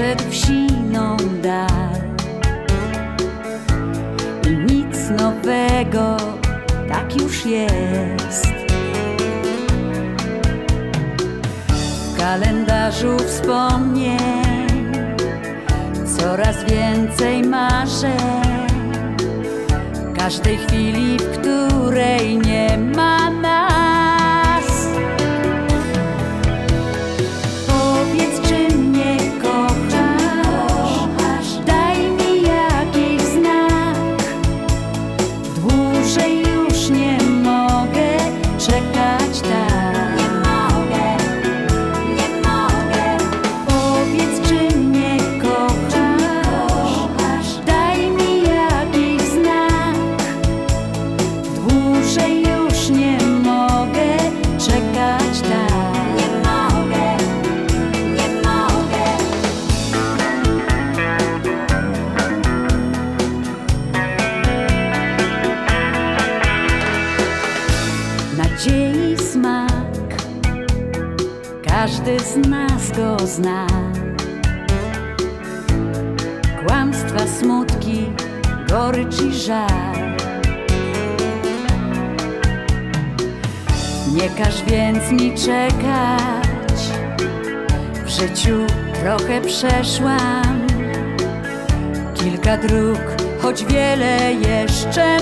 przed wsiną dal I nic nowego, tak już jest. W kalendarzu wspomnień Coraz więcej marzeń. Każdej chwili, w której nie ma nadziei smak. Każdy z nas go zna. Kłamstwa, smutki, gorycz i żal. Nie każ więc mi czekać. W życiu trochę przeszłam. Kilka dróg, choć wiele jeszcze